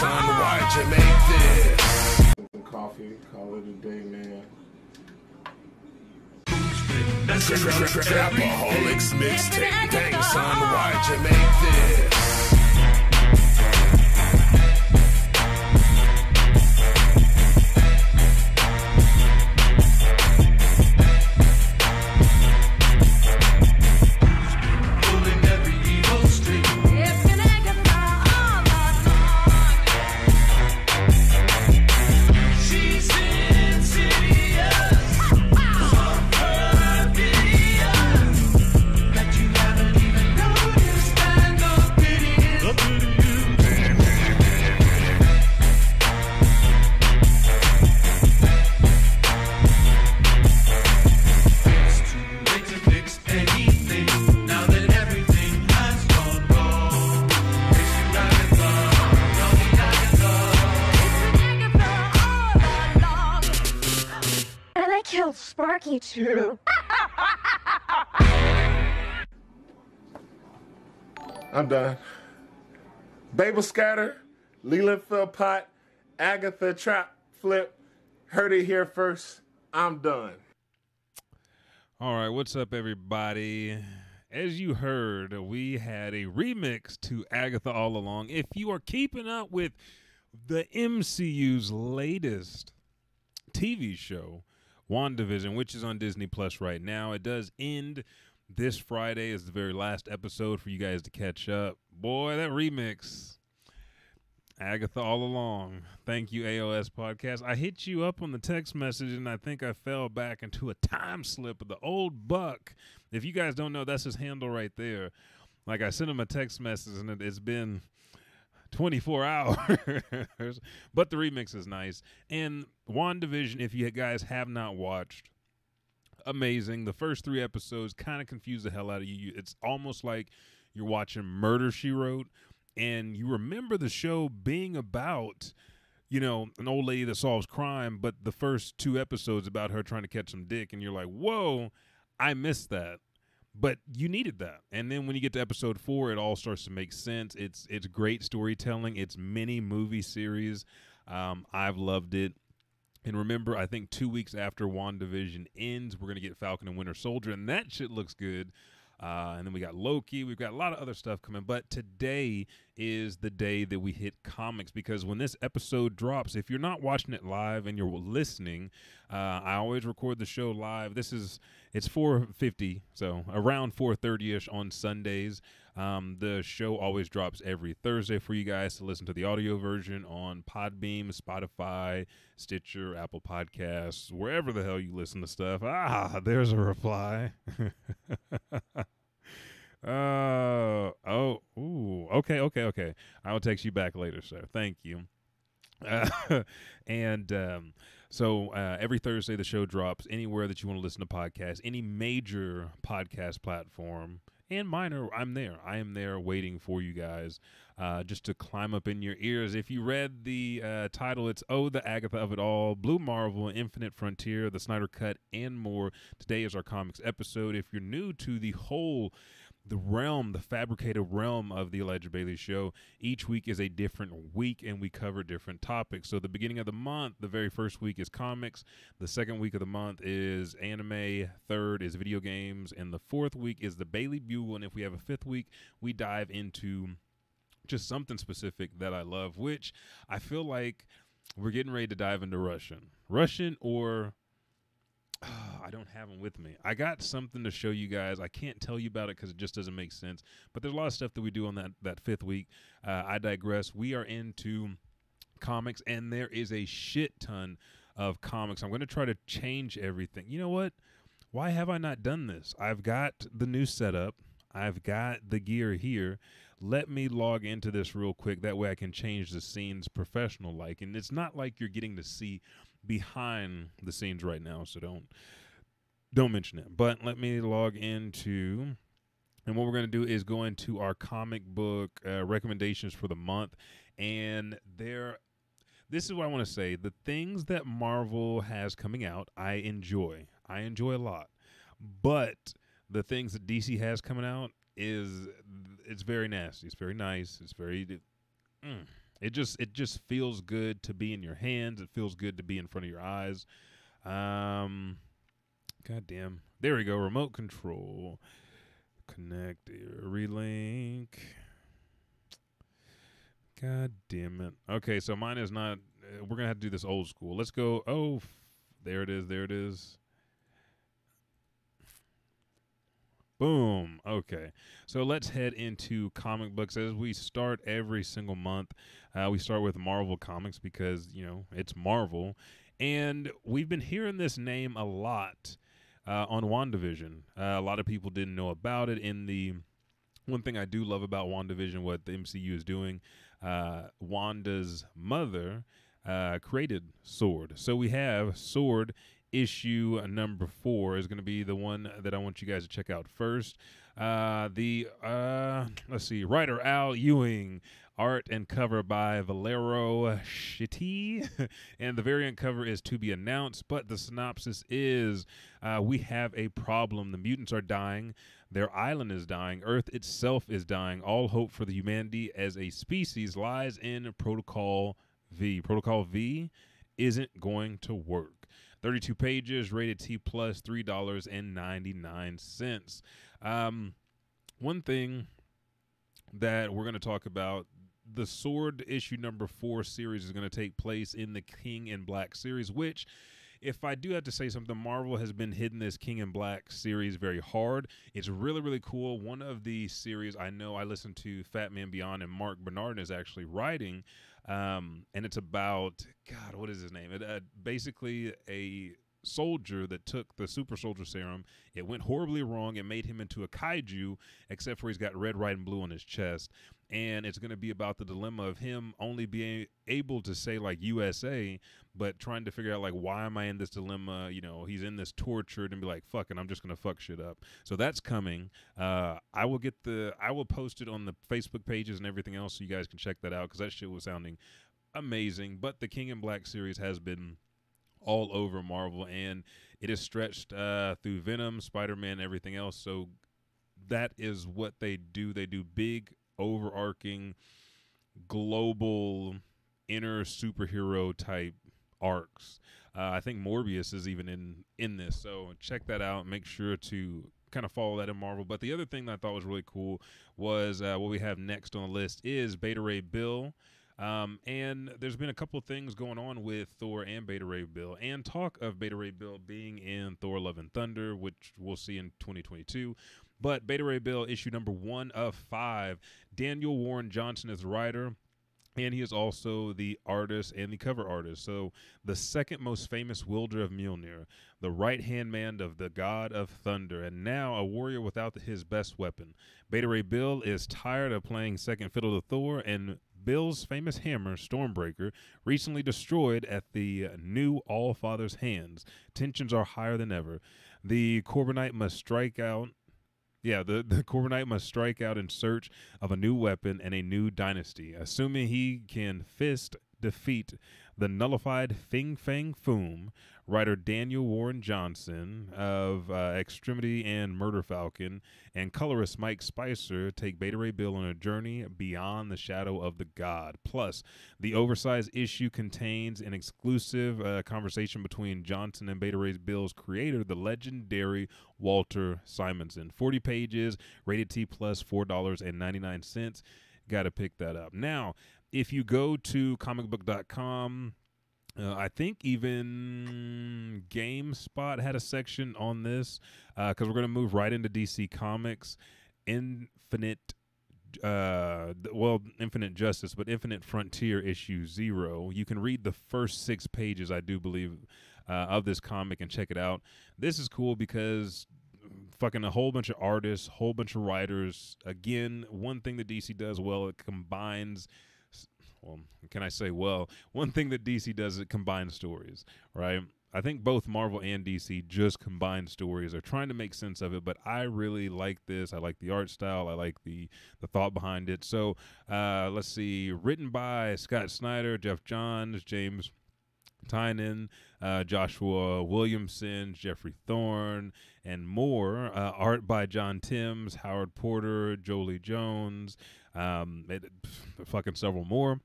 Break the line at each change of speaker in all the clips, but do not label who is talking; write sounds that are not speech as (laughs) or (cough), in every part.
son, why'd you make this?
Some coffee, call it a day, man.
Trapaholics mixtape. Dang, son, why'd you make this?
Scatter, Leland Philpott, Agatha Trap Flip. Heard it here first. I'm done.
All right, what's up, everybody? As you heard, we had a remix to Agatha All Along. If you are keeping up with the MCU's latest TV show, WandaVision, which is on Disney Plus right now, it does end this Friday is the very last episode for you guys to catch up. Boy, that remix. Agatha all along. Thank you, AOS Podcast. I hit you up on the text message and I think I fell back into a time slip of the old buck. If you guys don't know, that's his handle right there. Like I sent him a text message and it, it's been 24 (laughs) hours. but the remix is nice. And WandaVision, if you guys have not watched, amazing. The first three episodes kind of confuse the hell out of you. It's almost like you're watching Murder She Wrote, and you remember the show being about, you know, an old lady that solves crime, but the first two episodes about her trying to catch some dick, and you're like, whoa, I missed that. But you needed that, and then when you get to episode four, it all starts to make sense. It's it's great storytelling. It's mini movie series. Um, I've loved it. And remember, I think two weeks after WandaVision ends, we're going to get Falcon and Winter Soldier, and that shit looks good. Uh, and then we got Loki. We've got a lot of other stuff coming. But today is the day that we hit comics because when this episode drops, if you're not watching it live and you're listening, uh, I always record the show live. This is it's 4:50, so around 4:30 ish on Sundays. Um, the show always drops every Thursday for you guys to listen to the audio version on Podbean, Spotify, Stitcher, Apple Podcasts, wherever the hell you listen to stuff. Ah, there's a reply. (laughs) Uh, oh, ooh, okay, okay, okay. I will text you back later, sir. Thank you. Uh, (laughs) and um, so uh, every Thursday the show drops anywhere that you want to listen to podcasts, any major podcast platform and minor. I'm there. I am there waiting for you guys, uh, just to climb up in your ears. If you read the uh, title, it's "Oh, the Agatha of It All," Blue Marvel, Infinite Frontier, the Snyder Cut, and more. Today is our comics episode. If you're new to the whole the realm, the fabricated realm of the Elijah Bailey Show. Each week is a different week, and we cover different topics. So, the beginning of the month, the very first week is comics. The second week of the month is anime. Third is video games, and the fourth week is the Bailey Bugle. And if we have a fifth week, we dive into just something specific that I love, which I feel like we're getting ready to dive into Russian, Russian or (sighs) I don't have them with me. I got something to show you guys. I can't tell you about it because it just doesn't make sense. But there's a lot of stuff that we do on that that fifth week. Uh, I digress. We are into comics, and there is a shit ton of comics. I'm going to try to change everything. You know what? Why have I not done this? I've got the new setup. I've got the gear here. Let me log into this real quick. That way I can change the scenes professional like. And it's not like you're getting to see behind the scenes right now, so don't don't mention it. But let me log into and what we're going to do is go into our comic book uh, recommendations for the month and there this is what I want to say. The things that Marvel has coming out, I enjoy. I enjoy a lot. But the things that DC has coming out is it's very nasty. It's very nice. It's very mm, it just it just feels good to be in your hands. It feels good to be in front of your eyes. Um, God damn. There we go. Remote control. Connect. Relink. God damn it. Okay, so mine is not. Uh, we're gonna have to do this old school. Let's go. Oh, there it is. There it is. Boom. Okay. So let's head into comic books as we start every single month. Uh, we start with Marvel Comics because, you know, it's Marvel. And we've been hearing this name a lot uh, on WandaVision. Uh, a lot of people didn't know about it. In the one thing I do love about WandaVision, what the MCU is doing, uh, Wanda's mother uh, created Sword. So we have Sword issue number four is going to be the one that I want you guys to check out first. Uh, the uh, let's see, writer Al Ewing, art and cover by Valero Shitty, (laughs) and the variant cover is to be announced. But the synopsis is: uh, we have a problem. The mutants are dying. Their island is dying. Earth itself is dying. All hope for the humanity as a species lies in Protocol V. Protocol V isn't going to work. 32 pages, rated T plus, three dollars and ninety nine cents. Um, one thing that we're going to talk about. The Sword issue number four series is going to take place in the King in Black series, which if I do have to say something, Marvel has been hitting this King in Black series very hard. It's really, really cool. One of the series I know I listened to Fatman Beyond and Marc Bernardin is actually writing, um, and it's about God, what is his name? It, uh, basically a soldier that took the super soldier serum. It went horribly wrong. It made him into a kaiju, except for he's got red, white, and blue on his chest. And it's going to be about the dilemma of him only being able to say like USA, but trying to figure out like why am I in this dilemma? You know, he's in this tortured and be like, fuck it, I'm just gonna fuck shit up. So that's coming. Uh, I will get the I will post it on the Facebook pages and everything else, so you guys can check that out because that shit was sounding amazing. But the King in Black series has been all over Marvel, and it is stretched uh, through Venom, Spider Man, everything else. So that is what they do. They do big, overarching, global, inner superhero type arcs. Uh, I think Morbius is even in in this, so check that out. Make sure to kind of follow that in Marvel. But the other thing that I thought was really cool was uh, what we have next on the list is Beta Ray Bill. Um, and there's been a couple of things going on with Thor and Beta Ray Bill, and talk of Beta Ray Bill being in Thor: Love and Thunder, which we'll see in 2022. But Beta Ray Bill, issue number one of five. Daniel Warren Johnson is the writer. And he is also the artist and the cover artist. So, the second most famous wielder of Mjolnir, the right hand man of the god of thunder, and now a warrior without his best weapon. Beta Ray Bill is tired of playing second fiddle to Thor, and Bill's famous hammer, Stormbreaker, recently destroyed at the new All Father's hands. Tensions are higher than ever. The Korbinite must strike out yeah, the, the (laughs) Korbinite must strike out in search of a new weapon and a new dynasty, assuming he can fist defeat the nullified Fing Fang Foom. Writer Daniel Warren Johnson of uh, Extremity and Murder Falcon and colorist Mike Spicer take Beta Ray Bill on a journey beyond the shadow of the god. Plus, the oversized issue contains an exclusive uh, conversation between Johnson and Beta Ray Bill's creator, the legendary Walter Simonson. 40 pages, rated T plus, $4.99. Got to pick that up. Now, if you go to comicbook.com, uh, I think even GameSpot had a section on this because we're going to move right into DC Comics. Infinite, uh, well, Infinite Justice, but Infinite Frontier issue zero. You can read the first six pages, I do believe, uh, of this comic and check it out. This is cool because fucking a whole bunch of artists, whole bunch of writers. Again, one thing that DC does well, it combines well, can I say, well, one thing that DC does is it combines stories, right? I think both Marvel and DC just combine stories. They're trying to make sense of it, but I really like this. I like the art style. I like the the thought behind it. So uh, let's see, written by Scott Snyder, Geoff Johns, James Tynion, uh, Joshua Williamson, Geoffrey Thorne, and more. Uh, art by John Timms, Howard Porter, Joelle Jones, um, it, fucking several more.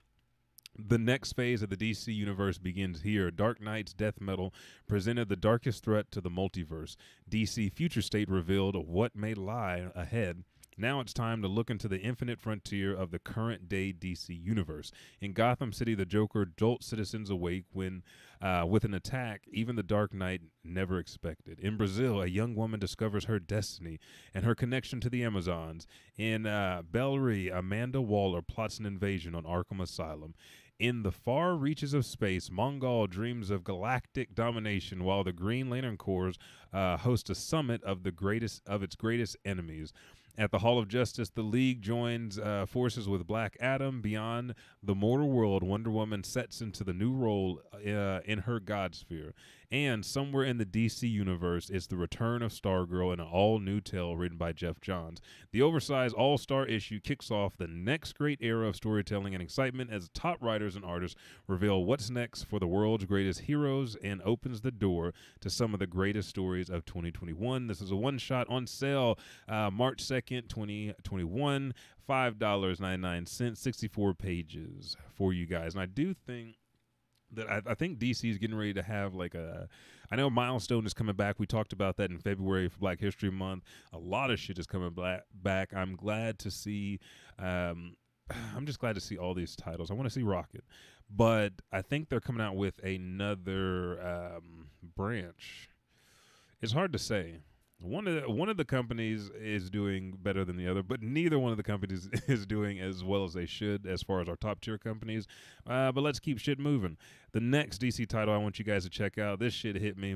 The next phase of the DC universe begins here. Dark Knight's death metal presented the darkest threat to the multiverse. DC Future State revealed what may lie ahead. Now it's time to look into the infinite frontier of the current day DC universe. In Gotham City, the Joker jolts citizens awake when, uh, with an attack even the Dark Knight never expected. In Brazil, a young woman discovers her destiny and her connection to the Amazons. In uh, Belle Reve, Amanda Waller plots an invasion on Arkham Asylum. In the far reaches of space, Mongul dreams of galactic domination, while the Green Lantern Corps uh, host a summit of the greatest of its greatest enemies. At the Hall of Justice, the League joins uh, forces with Black Adam. Beyond the mortal world, Wonder Woman sets into the new role uh, in her God sphere. And somewhere in the DC universe, is the return of Stargirl in an all new tale written by Geoff Johns. The oversized all star issue kicks off the next great era of storytelling and excitement as top writers and artists reveal what's next for the world's greatest heroes and opens the door to some of the greatest stories of 2021. This is a one shot on sale uh, March 2nd, 2021. $5.99, 64 pages for you guys. And I do think that I, I, think DC is getting ready to have like a. I know Milestone is coming back. We talked about that in February for Black History Month. A lot of shit is coming black, back. I'm glad to see. Um, (sighs) I'm just glad to see all these titles. I want to see Rocket, but I think they're coming out with another um, branch. It's hard to say. One of the, one of the companies is doing better than the other, but neither one of the companies (laughs) is doing as well as they should as far as our top tier companies. Uh, but let's keep shit moving. The next DC title I want you guys to check out. This shit hit me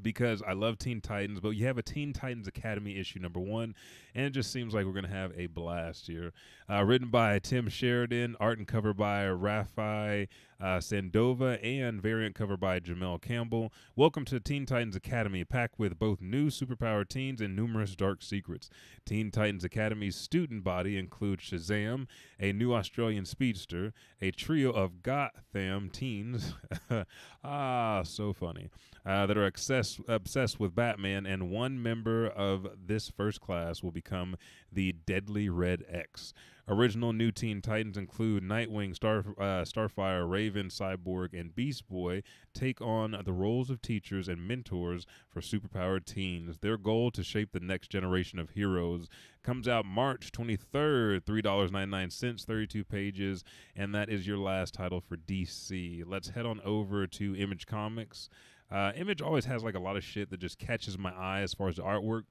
because I love Teen Titans, but you have a Teen Titans Academy issue number one, and it just seems like we're going to have a blast here. Uh, written by Tim Sheridan, art and cover by Rafi uh, Sandova, and variant cover by Jamal Campbell. Welcome to Teen Titans Academy, packed with both new superpower teens and numerous dark secrets. Teen Titans Academy's student body includes Shazam, a new Australian speedster, a trio of Gotham teens, (laughs) ah, so funny, uh, that are obsessed, obsessed with Batman, and one member of this first class will become the Deadly Red X. Original new Teen Titans include Nightwing, Star, uh, Starfire, Raven, Cyborg, and Beast Boy take on the roles of teachers and mentors for superpowered teens. Their goal to shape the next generation of heroes comes out March 23rd, $3.99, 32 pages, and that is your last title for DC. Let's head on over to Image Comics. Uh, Image always has like a lot of shit that just catches my eye as far as the artwork.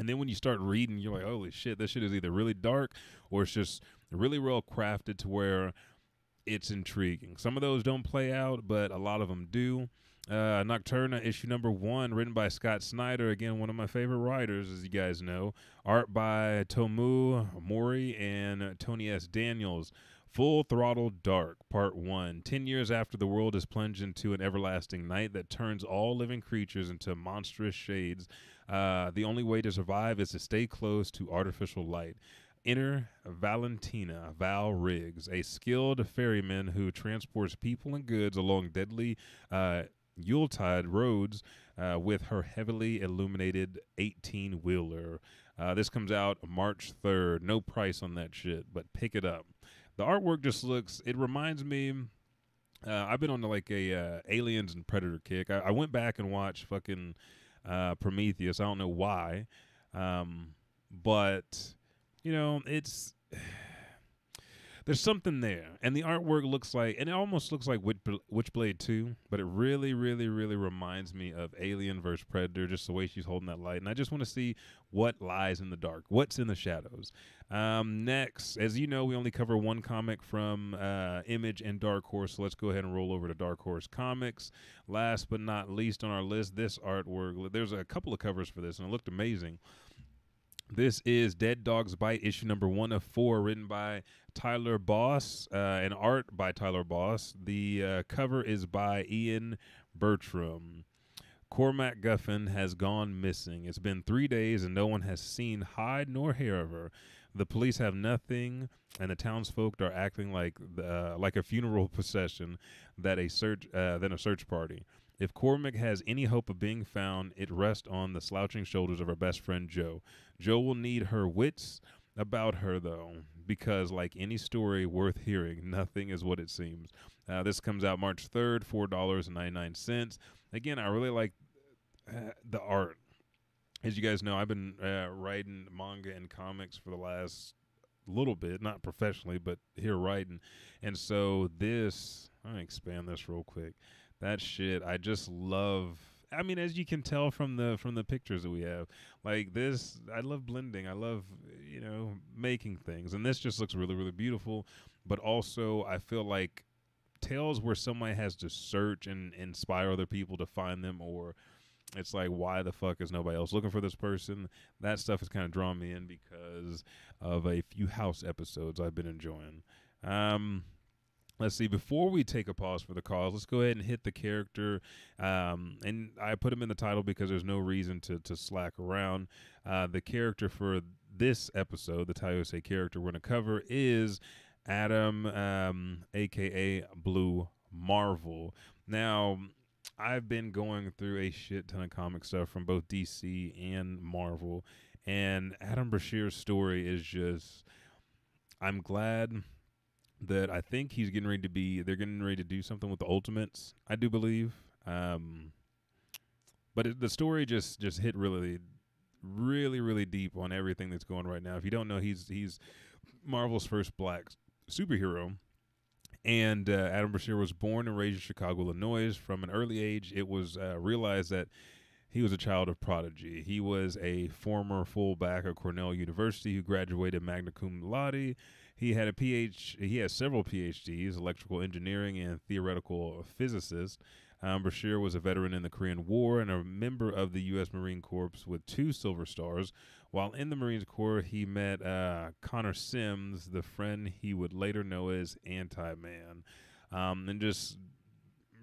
And then when you start reading, you're like, holy shit, this shit is either really dark or it's just really well crafted to where it's intriguing. Some of those don't play out, but a lot of them do. Uh, Nocterra issue number one, written by Scott Snyder, again one of my favorite writers, as you guys know. Art by Tomeu Morey and Tony S. Daniels. Full Throttle Dark, Part 1. Ten years after the world is plunged into an everlasting night that turns all living creatures into monstrous shades, uh, the only way to survive is to stay close to artificial light. Enter Valentina Val Riggs, a skilled ferryman who transports people and goods along deadly uh, Yuletide roads uh, with her heavily illuminated 18 wheeler. Uh, this comes out March 3rd. No price on that shit, but pick it up. The artwork just looks, it reminds me. Uh, I've been on like a uh, Aliens and Predator kick. I, I went back and watched fucking uh, Prometheus. I don't know why, um, but you know it's (sighs) there's something there, and the artwork looks like, and it almost looks like Witch, Witchblade 2, but it really, really, really reminds me of Alien vs Predator, just the way she's holding that light. And I just want to see what lies in the dark, what's in the shadows. Um, next, as you know, we only cover one comic from uh, Image and Dark Horse, so let's go ahead and roll over to Dark Horse Comics. Last but not least on our list, this artwork. There's a couple of covers for this, and it looked amazing. This is Dead Dog's Bite, issue number one of four, written by Tyler Boss uh, and art by Tyler Boss. The uh, cover is by Ian Bertram. Cormac Guffin has gone missing. It's been three days and no one has seen hide nor hair of her. The police have nothing, and the townsfolk are acting like uh, like a funeral (laughs) procession that a search uh, than a search party. If Cormac has any hope of being found, it rests on the slouching shoulders of her best friend Joe. Joe will need her wits about her, though. Because, like any story worth hearing, (laughs) nothing is what it seems. Uh, this comes out March 3rd, $4.99. Again, I really like uh, the art. As you guys know, I've been uh, writing manga and comics for the last little bit, not professionally, but here writing. And so this, I'm gonna expand this real quick. That shit, I just love. I mean, as you can tell from the from the pictures that we have, like this, I love blending. I love you know making things, and this just looks really really beautiful. But also, I feel like tales where somebody has to search and inspire other people to find them, or it's like why the fuck is nobody else looking for this person? That stuff has kind of drawn me in because of a few house episodes I've been enjoying. Um, let's see. Before we take a pause for the cause, let's go ahead and hit the character. Um, and I put him in the title because there's no reason to to slack around. Uh, the character for this episode, the Tayose character we're gonna cover is Adam, um, aka Blue Marvel. Now, I've been going through a shit ton of comic stuff from both DC and Marvel, and Adam Brashear's story is just. I'm glad that I think he's getting ready to be. They're getting ready to do something with the Ultimates. I do believe. Um, but it, the story just just hit really, really, really deep on everything that's going right now. If you don't know, he's he's Marvel's first black superhero. And uh, Adam Brashear was born and raised in Chicago, Illinois. From an early age, it was uh, realized that he was a child of prodigy. He was a former fullback at Cornell University who graduated magna cum laude. He had a PhD. He has several PhDs: electrical engineering and theoretical physicist. Um, Brashear was a veteran in the Korean War and a member of the U.S. Marine Corps with two Silver Stars. While in the Marine Corps, he met uh, Conner Sims, the friend he would later know as Anti Man, um, and just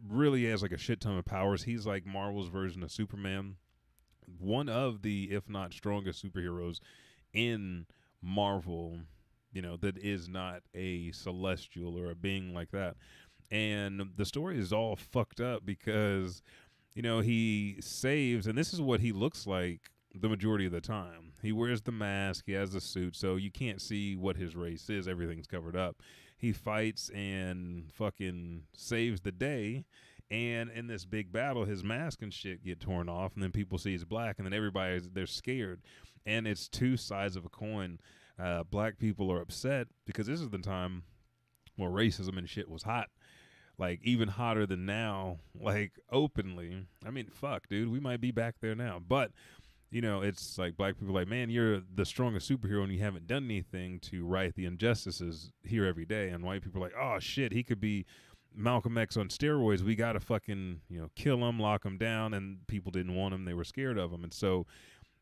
really has like a shit ton of powers. He's like Marvel's version of Superman, one of the, if not strongest superheroes in Marvel. You know that is not a celestial or a being like that. And the story is all fucked up because you know he saves and this is what he looks like the majority of the time. He wears the mask he has the suit so you can't see what his race is everything's covered up. He fights and fucking saves the day and in this big battle his mask and shit get torn off and then people see he's black and then everybody they're scared. And it's two sides of a coin uh, black people are upset because this is the time where racism and shit was hot like even hotter than now, (laughs) like openly. I mean, fuck, dude, we might be back there now. But you know, it's like black people like, man, you're the strongest superhero and you haven't done anything to right the injustices here every day. And white people like, oh shit, he could be Malcolm X on steroids. We gotta fucking you know kill him, lock him down. And people didn't want him; they were scared of him. And so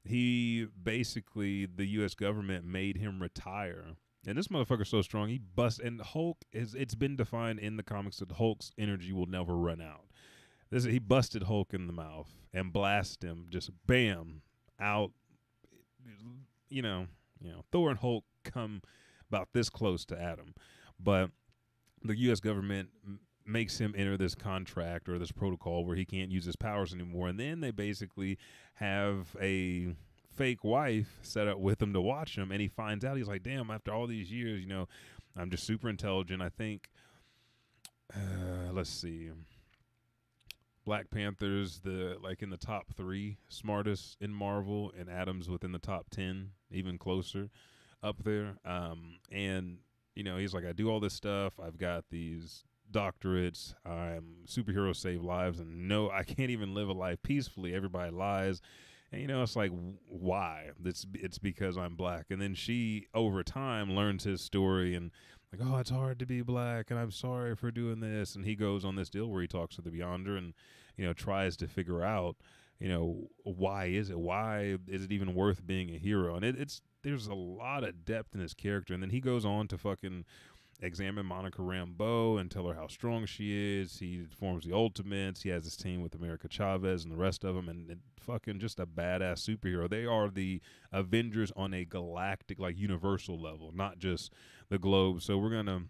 he basically, the U.S. government made him retire and this motherfucker's so strong, he busts. And Hulk is. It's been defined in the comics that Hulk's energy will never run out. This he busted Hulk in the mouth and blasted him, just bam, out. You know, you know, Thor and Hulk come about this close to Adam, but the U.S. government makes him enter this contract or this protocol where he can't use his powers anymore, and then they basically have a fake wife set up with him to watch him, and he finds out. He's like, "Damn! After all these years, you know, I'm just super intelligent. I think. Uh, let's see. Black Panther's the like in the top three smartest in Marvel, and Adams within the top ten, even closer up there. Um, and you know, he's like, I do all this stuff. I've got these doctorates. I'm superhero save lives, and no, I can't even live a life peacefully. Everybody lies. And you know, it's like why? It's it's because I'm black. And then she over time learns his story and like, oh, it's hard to be black, and I'm sorry for doing this. And he goes on this deal where he talks to the Beyonder and you know tries to figure out you know why is it why is it even worth being a hero? And it, it's there's a lot of depth in his character, and then he goes on to fucking examine Monica Rambeau and tell her how strong she is. He forms the Ultimates. He has his team with America Chavez and the rest of them, and, and, fucking just a badass superhero. They are the Avengers on a galactic, like universal level, not just the globe. So we're gonna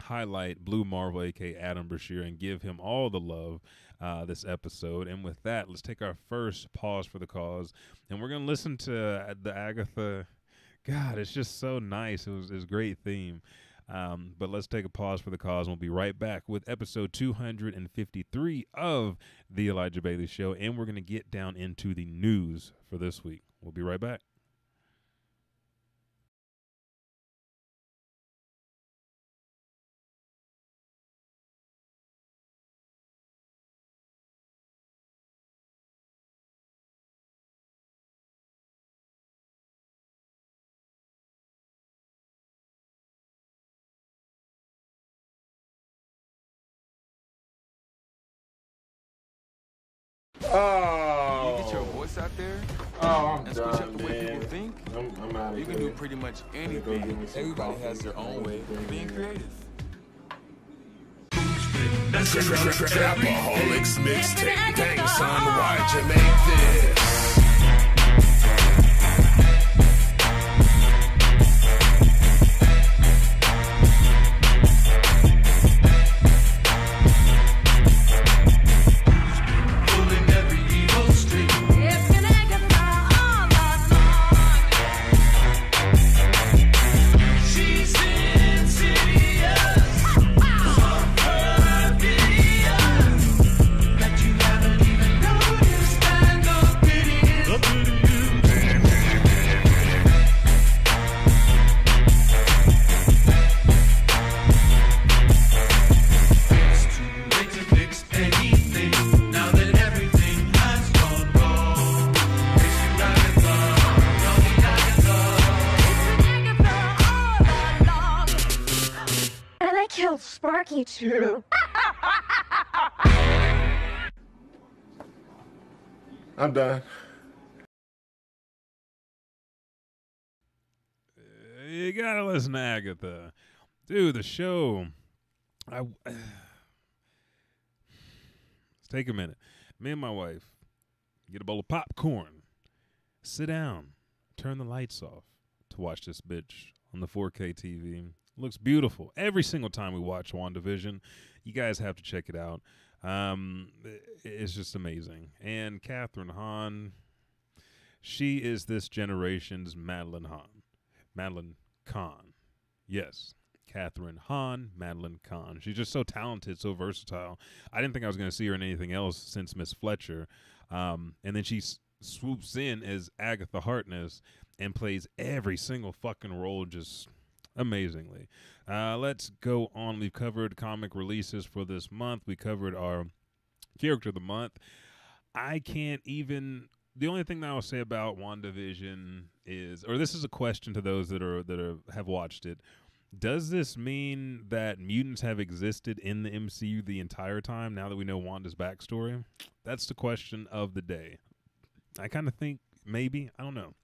highlight Blue Marvel, aka Adam Brashear, and give him all the love uh, this episode. And with that, let's take our first pause for the cause, and we're gonna listen to uh, the Agatha God, it's just so nice. It was, it was a great theme. Um, but let's take a pause for the cause. and We'll be right back with episode 253 of The Elijah Bailey Show. And we're going to get down into the news for this week. We'll be right back.
Oh,
You get your voice out there
oh, I'm
and switch up
done,
the way
man.
people think.
I'm, I'm out of
You can do pretty much anything.
me
Everybody
coffee.
has their own way of being creative.
Trapaholics mixtape. Dang, son, why'd you make this?
Done.
You gotta listen to Agatha, dude. The show. I let's (sighs) take a minute. Me and my wife get a bowl of popcorn, sit down, turn the lights off to watch this bitch on the 4K TV. Looks beautiful every single time we watch WandaVision. You guys have to check it out. Um, it's just amazing. And Kathryn Hahn, she is this generation's Madeline Hahn. Madeline Kahn. Yes. Kathryn Hahn, Madeline Kahn. She's just so talented, so versatile. I didn't think I was going to see her in anything else since Miss Fletcher. Um, and then she s- swoops in as Agatha Harkness and plays every single fucking role just amazingly. Uh, let's go on. We've covered comic releases for this month. We covered our character of the month. I can't even. The only thing that I will say about WandaVision is, or this is a question to those that are that are have watched it. Does this mean that mutants have existed in the MCU the entire time now that we know Wanda's backstory? That's the question of the day. I kind of think maybe. I don't know.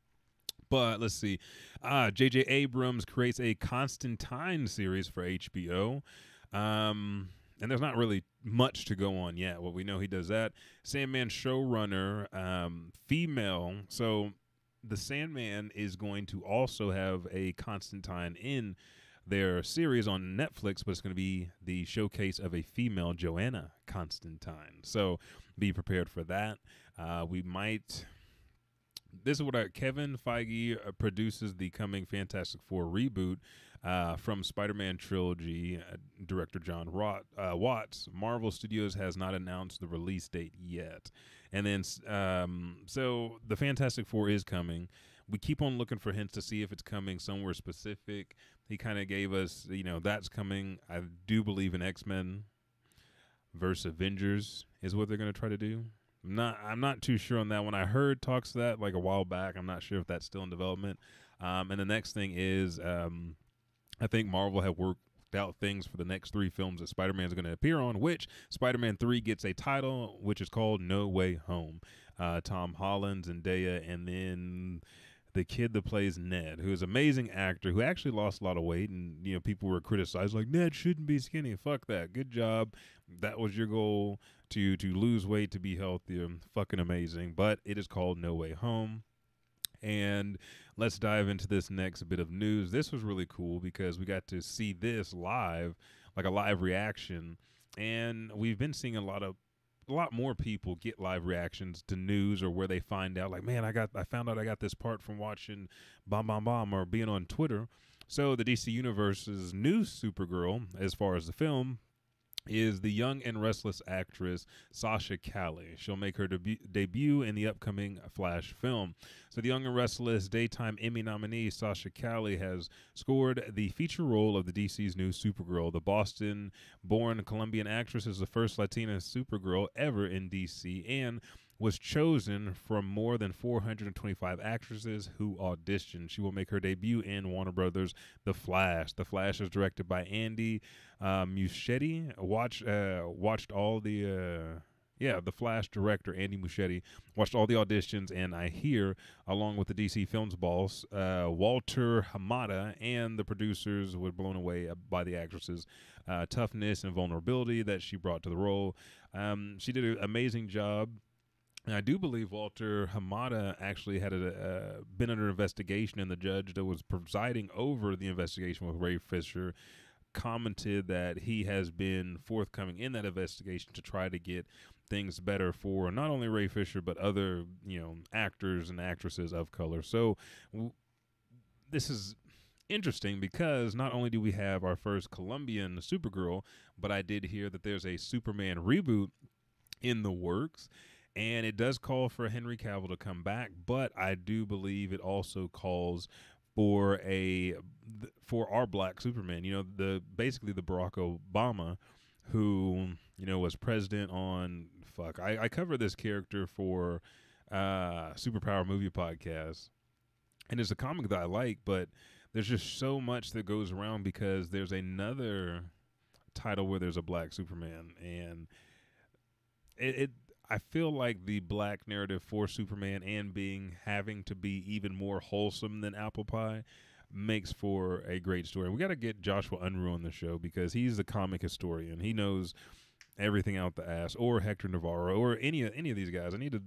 But let's see. Uh, J.J. Abrams creates a Constantine series for HBO. Um, and there's not really much to go on yet. Well, we know he does that. Sandman showrunner, um, female. So the Sandman is going to also have a Constantine in their series on Netflix, but it's going to be the showcase of a female Johanna Constantine. So be prepared for that. Uh, we might. This is what I, Kevin Feige uh, produces the coming Fantastic Four reboot uh, from Spider-Man trilogy. Uh, director John Rot, uh, Watts. Marvel Studios has not announced the release date yet, and then um, so the Fantastic Four is coming. We keep on looking for hints to see if it's coming somewhere specific. He kind of gave us, you know, that's coming. I do believe in X Men versus Avengers is what they're going to try to do. I'm not I'm not too sure on that one. I heard talks of that like a while back. I'm not sure if that's still in development. Um, and the next thing is um, I think Marvel have worked out things for the next three films that Spider Man is going to appear on, which Spider Man 3 gets a title, which is called No Way Home. Uh, Tom Holland, Zendaya, and then the kid that plays Ned, who is an amazing actor, who actually lost a lot of weight, and you know people were criticized like Ned shouldn't be skinny. Fuck that. Good job. That was your goal to to lose weight to be healthier. Um, fucking amazing. But it is called No Way Home. And let's dive into this next bit of news. This was really cool because we got to see this live, like a live reaction. And we've been seeing a lot of a lot more people get live reactions to news or where they find out like, man, I got I found out I got this part from watching Bomb Bomb Bomb or being on Twitter. So the DC Universe's new Supergirl, as far as the film, is the young and restless actress Sasha Calle. She'll make her debu- debut in the upcoming Flash film. So, the young and restless daytime Emmy nominee Sasha Calle has scored the feature role of the DC's new Supergirl. The Boston born Colombian actress is the first Latina Supergirl ever in DC and was chosen from more than 425 actresses who auditioned. She will make her debut in Warner Brothers' The Flash. The Flash is directed by Andy uh, Muschietti. Watch uh, watched all the uh, yeah the Flash director Andy Muschietti watched all the auditions, and I hear along with the DC Films boss uh, Walter Hamada and the producers were blown away by the actress's uh, toughness and vulnerability that she brought to the role. Um, she did an amazing job. And I do believe Walter Hamada actually had a, uh, been under investigation, and the judge that was presiding over the investigation with Ray Fisher commented that he has been forthcoming in that investigation to try to get things better for not only Ray Fisher but other you know actors and actresses of color. So w- this is interesting because not only do we have our first Colombian Supergirl, but I did hear that there's a Superman reboot in the works and it does call for Henry Cavill to come back, but I do believe it also calls for a for our black Superman. You know, the basically the Barack Obama who you know was president on fuck. I, I cover this character for uh Superpower Movie Podcast, and it's a comic that I like, but there's just so much that goes around because there's another title where there's a black Superman, and it, it I feel like the black narrative for Superman and being having to be even more wholesome than apple pie makes for a great story. We got to get Joshua Unruh on the show because he's a comic historian. He knows everything out the ass, or Hector Navarro, or any any of these guys. I need to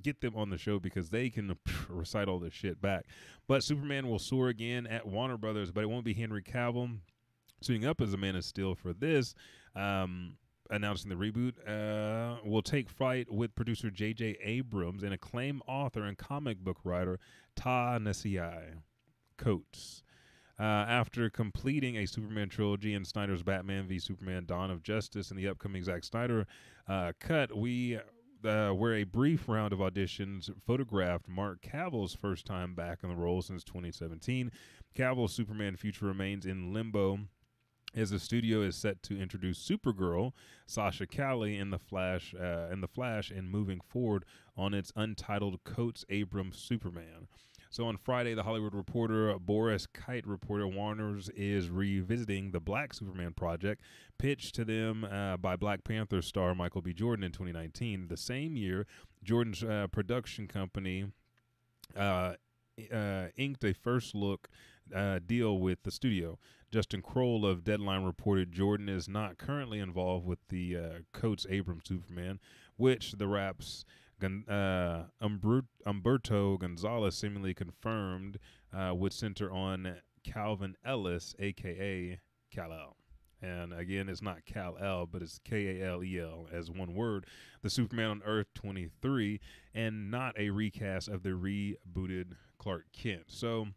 get them on the show because they can (laughs) recite all this shit back. But Superman will soar again at Warner Brothers, but it won't be Henry Cavill suiting up as a Man of Steel for this. Um, announcing the reboot uh, will take flight with producer J.J. Abrams and acclaimed author and comic book writer Ta Nehisi Coates. Uh, after completing a Superman trilogy and Snyder's Batman v Superman: Dawn of Justice and the upcoming Zack Snyder uh, cut, we uh, where a brief round of auditions photographed Mark Cavill's first time back in the role since 2017. Cavill's Superman future remains in limbo as the studio is set to introduce Supergirl, Sasha Calle in the Flash, uh, in the Flash, and moving forward on its untitled Coates Abrams Superman. So on Friday, the Hollywood Reporter Boris Kite reported Warner's is revisiting the Black Superman project, pitched to them uh, by Black Panther star Michael B. Jordan in 2019. The same year, Jordan's uh, production company uh, uh, inked a first look uh, deal with the studio. Justin Kroll of Deadline reported Jordan is not currently involved with the uh, Coates Abrams Superman, which the Wrap's uh, Umberto Gonzalez seemingly confirmed uh, would center on Calvin Ellis, aka Kal El. And again, it's not Cal El, but it's K A L E L as one word. The Superman on Earth 23, and not a recast of the rebooted Clark Kent. So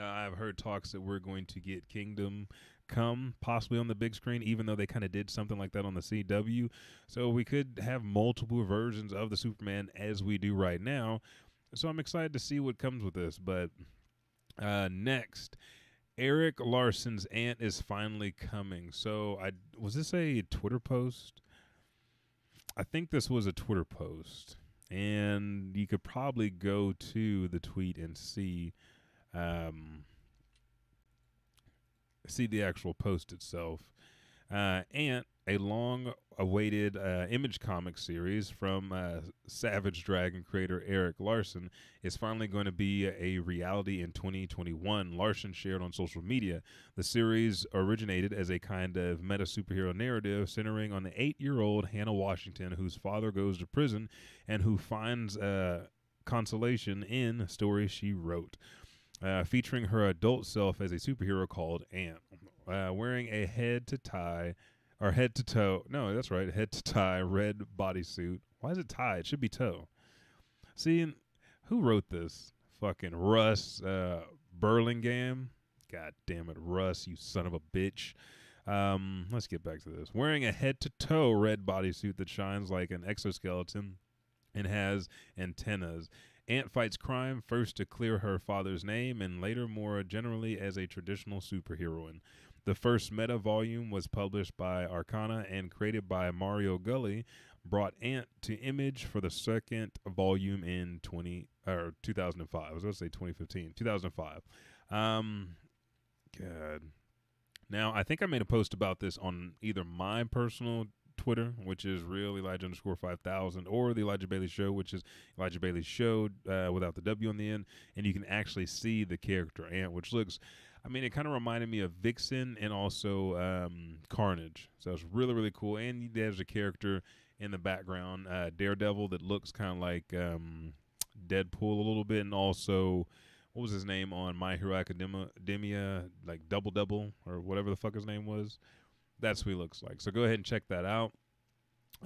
uh, I've heard talks that we're going to get Kingdom Come possibly on the big screen, even though they kind of did something like that on the CW. So we could have multiple versions of the Superman as we do right now. So I'm excited to see what comes with this. But uh, next, Erik Larsen's Ant is finally coming. So I was this a Twitter post? I think this was a Twitter post, and you could probably go to the tweet and see um, see the actual post itself. Uh, Ant, a long awaited uh, image comic series from uh, Savage Dragon creator Erik Larsen, is finally going to be a reality in 2021. Larson shared on social media. The series originated as a kind of meta superhero narrative centering on the eight year old Hannah Washington, whose father goes to prison and who finds uh, consolation in stories she wrote uh, featuring her adult self as a superhero called Ant, uh, wearing a head to tie or head to toe. No, that's right. Head to tie, red bodysuit. Why is it tie? It should be toe. See, who wrote this? Fucking Russ uh, Burlingame. God damn it, Russ, you son of a bitch. Um, let's get back to this. Wearing a head to toe red bodysuit that shines like an exoskeleton and has antennas. Ant fights crime first to clear her father's name and later more generally as a traditional superheroine. The first meta volume was published by Arcana and created by Mario Gully, brought Ant to Image for the second volume in 20 or 2005. I was going to say 2015, 2005. Um, God. Now, I think I made a post about this on either my personal Twitter, which is real Elijah underscore 5000, or the Elijah Bailey Show, which is Elijah Bailey Show uh, without the W on the end. And you can actually see the character Ant, which looks, I mean, it kind of reminded me of Vixen and also um, Carnage. So it's really, really cool. And there's a character in the background, uh, Daredevil, that looks kind of like um, Deadpool a little bit, and also what was his name on My Hero Academia, like Double Double or whatever the fuck his name was. That's who he looks like. So go ahead and check that out.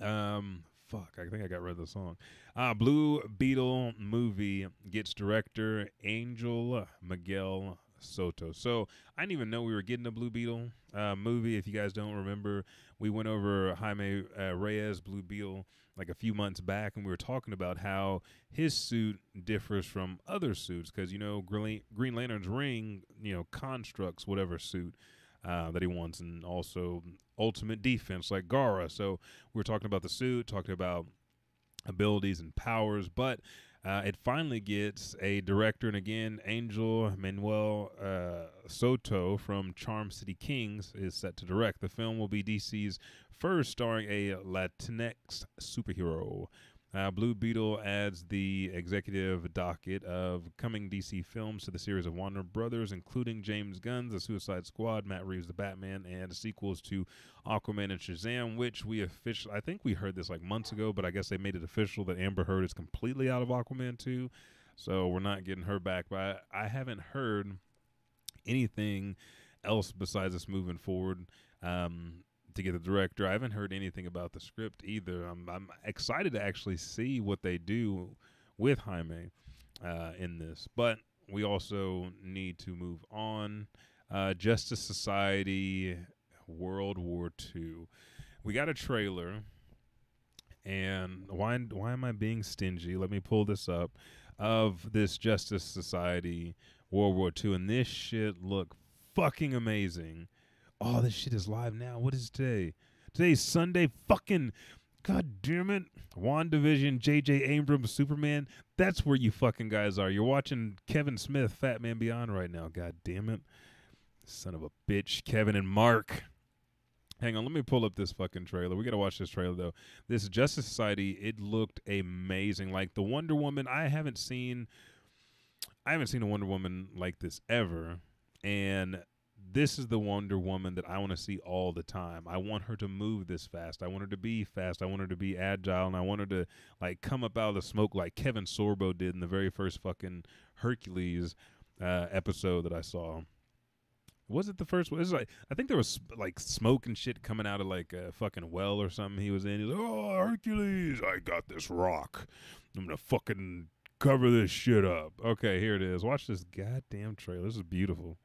Um, fuck, I think I got rid of the song. Uh, Blue Beetle movie gets director Angel Miguel Soto. So I didn't even know we were getting a Blue Beetle uh, movie. If you guys don't remember, we went over Jaime uh, Reyes Blue Beetle like a few months back, and we were talking about how his suit differs from other suits because you know Green, Green Lantern's ring, you know, constructs whatever suit uh, that he wants, and also ultimate defense like Gaara. So we are talking about the suit, talking about abilities and powers, but uh, it finally gets a director, and again, Angel Manuel uh, Soto from Charm City Kings is set to direct. The film will be DC's first starring a Latinx superhero. Uh, Blue Beetle adds the executive docket of coming DC films to the series of Warner Brothers, including James Gunn's The Suicide Squad, Matt Reeves' The Batman, and sequels to Aquaman and Shazam, which we officially, I think we heard this like months ago, but I guess they made it official that Amber Heard is completely out of Aquaman 2. So we're not getting her back. But I, I haven't heard anything else besides us moving forward. Um, to get the director. I haven't heard anything about the script either. I'm, I'm excited to actually see what they do with Jaime uh, in this, but we also need to move on. Uh, Justice Society World War II. We got a trailer, and why why am I being stingy? Let me pull this up of this Justice Society World War II, and this shit look fucking amazing. Oh, this shit is live now. What is today? Today's Sunday. Fucking God damn it. WandaVision, J.J. Abrams, Superman. That's where you fucking guys are. You're watching Kevin Smith, Fatman Beyond right now. God damn it. Son of a bitch. Kevin and Marc. Hang on, let me pull up this fucking trailer. We gotta watch this trailer though. This Justice Society, it looked amazing. Like the Wonder Woman, I haven't seen I haven't seen a Wonder Woman like this ever. And this is the Wonder Woman that I want to see all the time. I want her to move this fast. I want her to be fast. I want her to be agile, and I want her to like come up out of the smoke like Kevin Sorbo did in the very first fucking Hercules uh, episode that I saw. Was it the first one? It was like I think there was like smoke and shit coming out of like a fucking well or something. He was in. He was like, "Oh, Hercules, I got this rock. I'm gonna fucking cover this shit up." Okay, here it is. Watch this goddamn trailer. This is beautiful.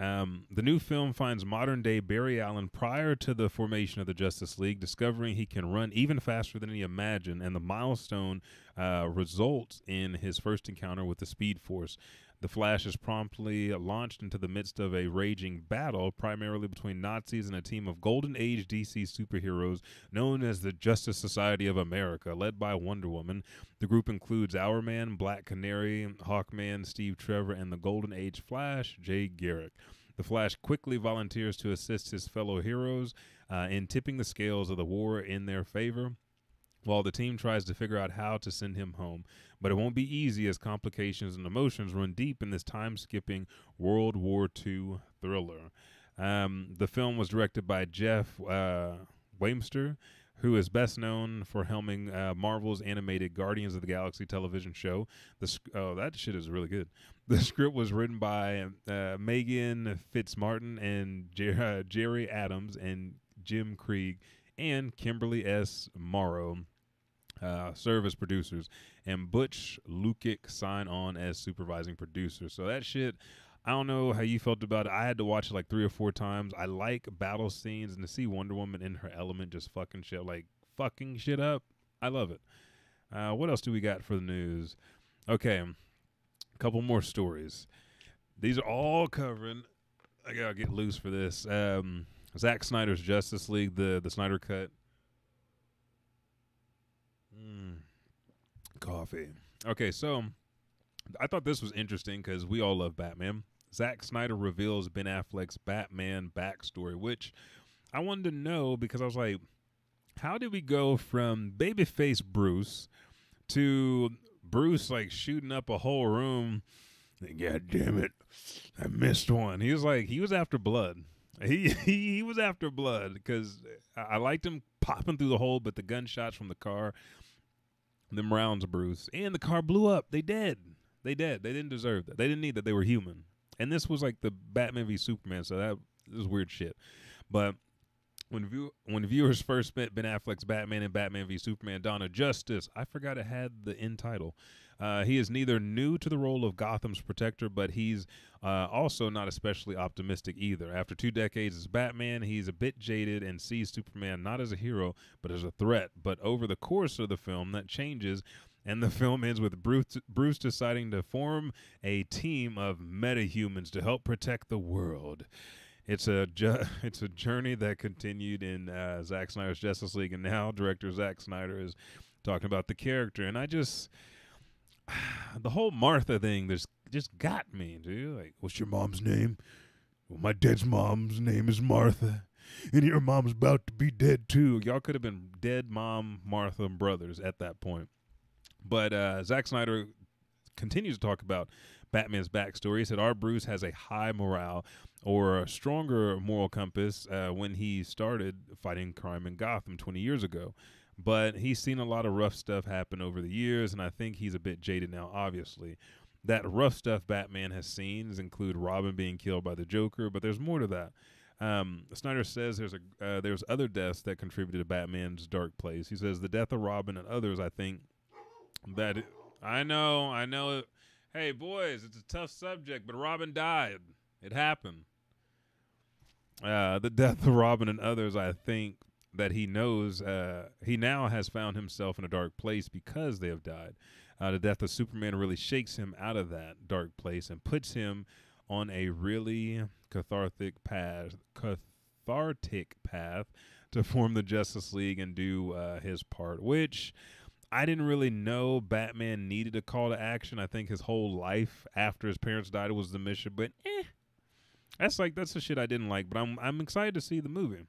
Um, the new film finds modern day Barry Allen prior to the formation of the Justice League, discovering he can run even faster than he imagined, and the milestone uh, results in his first encounter with the Speed Force. The Flash is promptly launched into the midst of a raging battle, primarily between Nazis and a team of Golden Age DC superheroes known as the Justice Society of America, led by Wonder Woman. The group includes Hourman, Black Canary, Hawkman, Steve Trevor, and the Golden Age Flash, Jay Garrick. The Flash quickly volunteers to assist his fellow heroes uh, in tipping the scales of the war in their favor while the team tries to figure out how to send him home. But it won't be easy as complications and emotions run deep in this time skipping World War II thriller. Um, the film was directed by Jeff uh, Wamester, who is best known for helming uh, Marvel's animated Guardians of the Galaxy television show. The oh, that shit is really good. (laughs) The script was written by uh, Meghan Fitzmartin and Jer- uh, Jerry Adams and Jim Krieg and Kimberly S. Moreau uh, serve as producers, and Butch Lukic sign on as supervising producer. So that shit, I don't know how you felt about it. I had to watch it like three or four times. I like battle scenes and to see Wonder Woman in her element, just fucking shit, like fucking shit up. I love it. Uh, what else do we got for the news? Okay, a couple more stories. These are all covering. I gotta get loose for this. Um, Zack Snyder's Justice League, the the Snyder Cut. Mm, coffee. Okay, so I thought this was interesting because we all love Batman. Zack Snyder reveals Ben Affleck's Batman backstory, which I wanted to know because I was like, how did we go from babyface Bruce to Bruce like shooting up a whole room? God damn it, I missed one. He was like, he was after blood. He (laughs) he, he was after blood because I, I liked him popping through the hole, but the gunshots from the car, them rounds, Bruce, and the car blew up. They dead. They dead. They didn't deserve that. They didn't need that. They were human. And this was like the Batman v Superman, so that was weird shit. But when view when viewers first met Ben Affleck's Batman and Batman v Superman: Dawn of Justice, I forgot it had the end title. Uh, he is neither new to the role of Gotham's protector, but he's uh, also not especially optimistic either. After two decades as Batman, he's a bit jaded and sees Superman not as a hero, but as a threat. But over the course of the film, that changes, and the (laughs) film ends with Bruce, Bruce deciding to form a team of metahumans to help protect the world. It's a ju- (laughs) it's a journey that continued in uh, Zack Snyder's Justice League, and now director Zack Snyder is talking about the character, and I just (sighs) the whole Martha thing just just got me, dude. Like, what's your mom's name? Well, my dad's mom's name is Martha, and your mom's about to be dead too. Y'all could have been dead, mom, Martha, and brothers at that point. But uh, Zack Snyder continues to talk about Batman's backstory. He said our Bruce has a high morale or a stronger moral compass uh, when he started fighting crime in Gotham 20 years ago. But he's seen a lot of rough stuff happen over the years, and I think he's a bit jaded now, obviously. That rough stuff Batman has seen include Robin being killed by the Joker, but there's more to that. Um, Snyder says there's a uh, there's other deaths that contributed to Batman's dark place. He says the death of Robin and others. I think that it, I know, I know. It, hey, boys, it's a tough subject, but Robin died. It happened. Uh, the death of Robin and others. I think that he knows uh, he now has found himself in a dark place because they have died. Uh, the death of Superman really shakes him out of that dark place and puts him on a really cathartic path, cathartic path to form the Justice League and do uh, his part, which I didn't really know Batman needed a call to action. I think his whole life after his parents died was the mission, but eh, that's like that's the shit I didn't like. But I'm I'm excited to see the movie.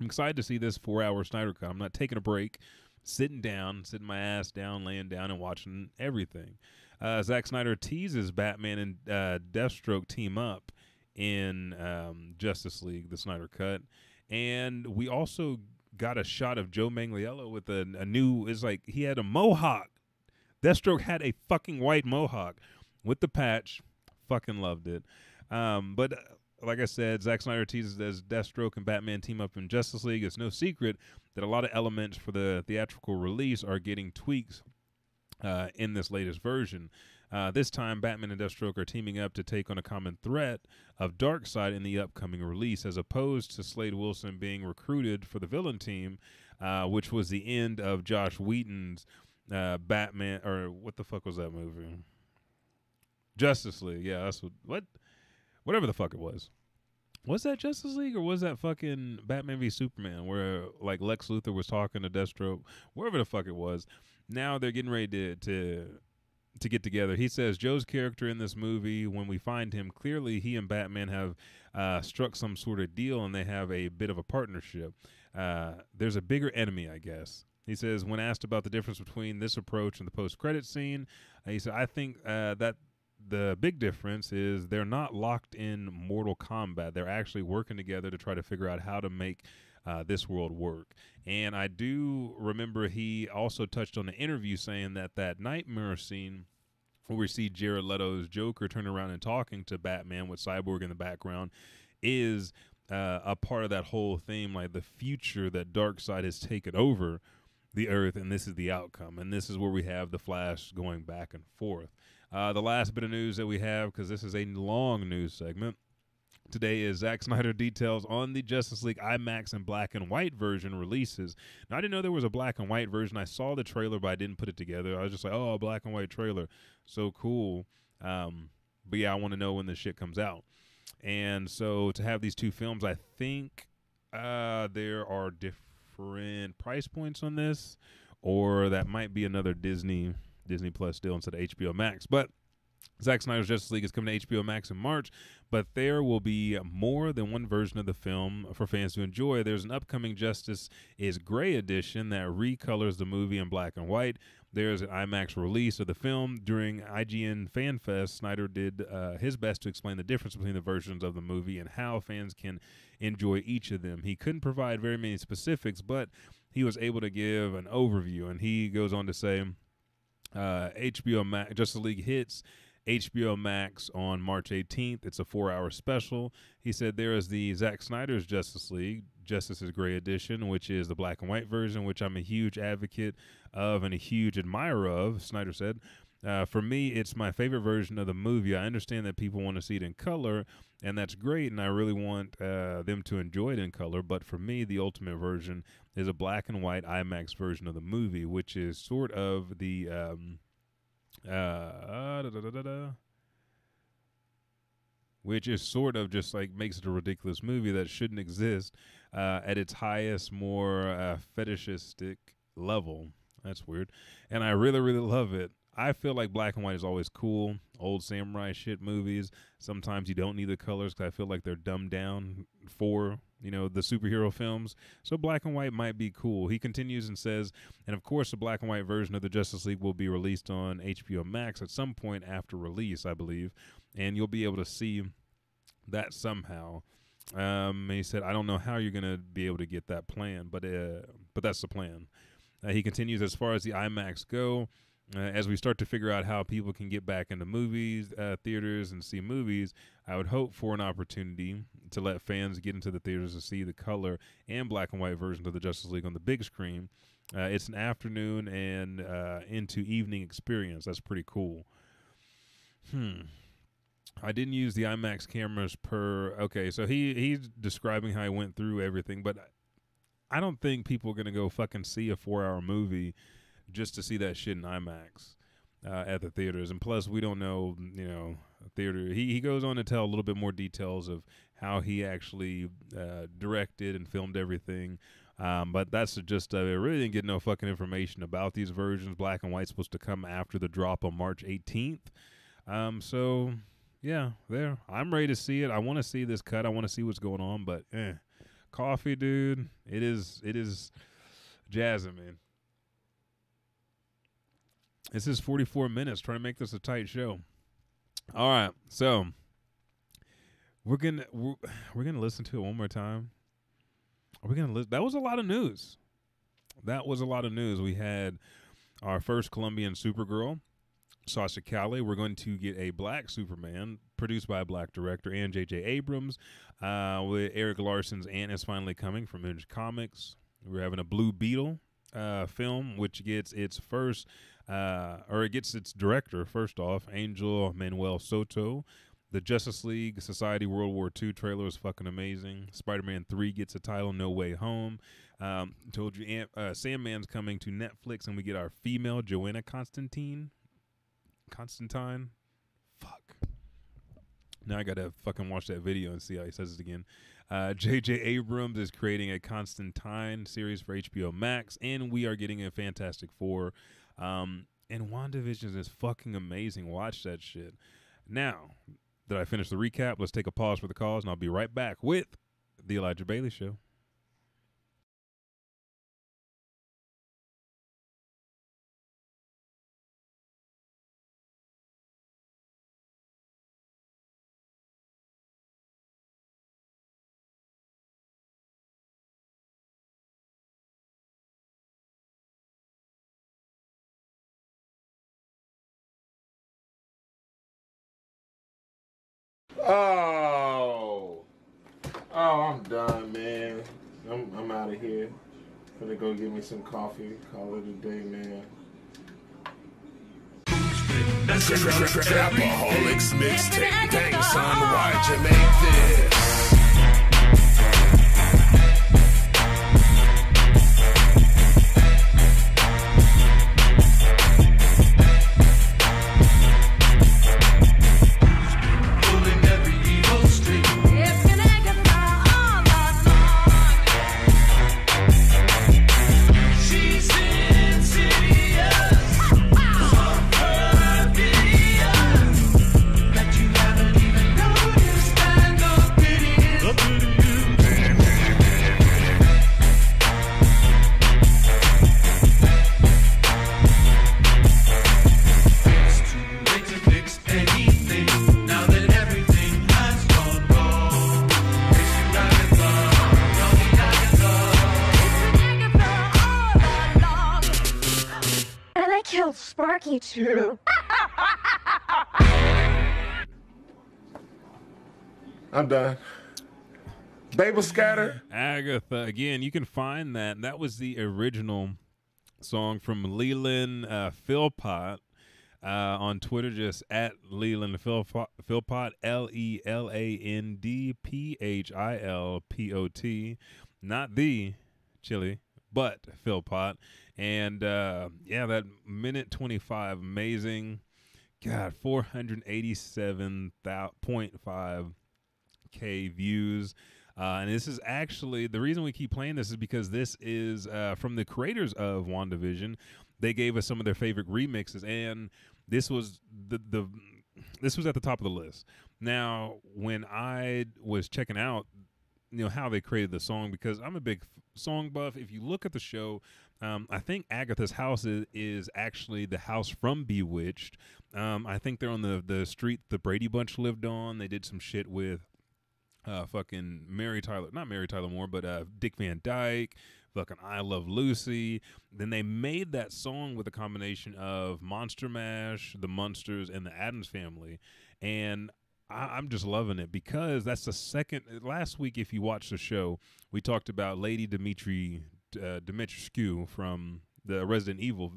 I'm excited to see this four hour Snyder cut. I'm not taking a break, sitting down, sitting my ass down, laying down, and watching everything. Uh, Zack Snyder teases Batman and uh, Deathstroke team up in um, Justice League, the Snyder cut, and we also got a shot of Joe Manganiello with a, a new. It's like he had a mohawk. Deathstroke had a fucking white mohawk with the patch. Fucking loved it. Um, but uh, like I said, Zack Snyder teases as Deathstroke and Batman team up in Justice League. It's no secret that a lot of elements for the theatrical release are getting tweaks uh, in this latest version. Uh, this time, Batman and Deathstroke are teaming up to take on a common threat of Darkseid in the upcoming release, as opposed to Slade Wilson being recruited for the villain team, uh, which was the end of Joss Whedon's uh, Batman, or what the fuck was that movie? Justice League. Yeah, that's what. What? Whatever the fuck it was. Was that Justice League or was that fucking Batman v Superman where like Lex Luthor was talking to Deathstroke? Wherever the fuck it was. Now they're getting ready to to to get together. He says Joe's character in this movie, when we find him, clearly he and Batman have uh, struck some sort of deal and they have a bit of a partnership. Uh, there's a bigger enemy, I guess. He says, when asked about the difference between this approach and the post credit scene, uh, he said, I think uh, that the big difference is they're not locked in Mortal Kombat. They're actually working together to try to figure out how to make uh, this world work. And I do remember he also touched on the interview saying that that nightmare scene where we see Jared Leto's Joker turn around and talking to Batman with Cyborg in the background is uh, a part of that whole theme, like the future that Darkseid has taken over the Earth, and this is the outcome. And this is where we have the Flash going back and forth. Uh, the last bit of news that we have, because this is a long news segment, today is Zack Snyder details on the Justice League IMAX and black and white version releases. Now, I didn't know there was a black and white version. I saw the trailer, but I didn't put it together. I was just like, oh, a black and white trailer. So cool. Um, but yeah, I want to know when this shit comes out. And so to have these two films, I think uh, there are different price points on this, or that might be another Disney Disney Plus deal instead of HBO Max. But Zack Snyder's Justice League is coming to HBO Max in March, but there will be more than one version of the film for fans to enjoy. There's an upcoming Justice is Gray edition that recolors the movie in black and white. There's an IMAX release of the film. During IGN Fan Fest, Snyder did uh, his best to explain the difference between the versions of the movie and how fans can enjoy each of them. He couldn't provide very many specifics, but he was able to give an overview, and he goes on to say, uh, HBO Max Justice League hits HBO Max on March 18th. It's a four-hour special. He said there is the Zack Snyder's Justice League, Justice's Gray Edition, which is the black and white version, which I'm a huge advocate of and a huge admirer of. Snyder said. Uh, for me, it's my favorite version of the movie. I understand that people want to see it in color, and that's great, and I really want uh, them to enjoy it in color. But for me, the ultimate version is a black and white IMAX version of the movie, which is sort of the um, uh, da, da, da, which is sort of just like makes it a ridiculous movie that shouldn't exist uh, at its highest, more uh, fetishistic level. That's weird, and I really, really love it. I feel like black and white is always cool. Old samurai shit movies. Sometimes you don't need the colors because I feel like they're dumbed down for you know the superhero films. So black and white might be cool. He continues and says, and of course the black and white version of the Justice League will be released on HBO Max at some point after release, I believe, and you'll be able to see that somehow. Um, he said, I don't know how you're gonna be able to get that plan, but uh, but that's the plan. Uh, he continues as far as the IMAX go. Uh, as we start to figure out how people can get back into movies, uh, theaters, and see movies, I would hope for an opportunity to let fans get into the theaters to see the color and black and white versions of the Justice League on the big screen. Uh, it's an afternoon and uh, into evening experience. That's pretty cool. Hmm. I didn't use the IMAX cameras per. Okay, so he he's describing how he went through everything, but I don't think people are gonna go fucking see a four hour movie just to see that shit in IMAX uh, at the theaters. And plus, we don't know, you know, theater. He he goes on to tell a little bit more details of how he actually uh, directed and filmed everything. Um, but that's just uh, I really didn't get no fucking information about these versions. Black and white's supposed to come after the drop on March 18th. Um, so yeah, there. I'm ready to see it. I want to see this cut. I want to see what's going on. But eh, coffee, dude. It is. It is man. This is 44 minutes. Trying to make this a tight show. All right, so we're gonna we're, we're gonna listen to it one more time. Are we gonna listen? That was a lot of news. That was a lot of news. We had our first Colombian Supergirl, Sasha Calle. We're going to get a black Superman produced by a black director and J.J. Abrams. Uh, with Erik Larsen's Ant is finally coming from Image Comics. We're having a Blue Beetle uh, film, which gets its first, uh, or it gets its director first off, Angel Manuel Soto. The Justice League Society World War II trailer is fucking amazing. Spider Man 3 gets a title, No Way Home. Um, told you Ant, uh, Sandman's coming to Netflix, and we get our female Johanna Constantine. Constantine? Fuck. Now I gotta fucking watch that video and see how he says it again. Uh, (laughs) J.J. Abrams is creating a Constantine series for HBO Max, and we are getting a Fantastic Four. Um, and WandaVision is fucking amazing. Watch that shit. Now that I finish the recap, let's take a pause for the cause, and I'll be right back with the Elijah Bailey Show.
Oh. Oh, I'm done, man. I'm, I'm out of here. Gonna go get me some coffee. Call it a day, man.
Trapaholics mixtape. Son, why'd you make this?
Babel Scatter.
Agatha. Again, you can find that. That was the original song from Leland uh, uh, on Twitter, just at Leland Philpott L E L A N D P H I L P O T, not the chili, but Philpott. And uh, yeah, that minute 25, amazing. God, 487.5 K views. Uh, and this is actually the reason we keep playing this is because this is uh, from the creators of WandaVision. They gave us some of their favorite remixes, and this was the the this was at the top of the list. Now, when I was checking out, you know how they created the song because I'm a big f- song buff. If you look at the show, um, I think Agatha's house is, is actually the house from Bewitched. Um, I think they're on the the street the Brady Bunch lived on. They did some shit with uh, fucking Mary Tyler, not Mary Tyler Moore, but uh, Dick Van Dyke, fucking I Love Lucy. Then they made that song with a combination of Monster Mash, the Munsters, and the Addams Family, and I, I'm just loving it because that's the second. Last week, if you watched the show, we talked about Lady Dimitri uh, Dimitrescu from the Resident Evil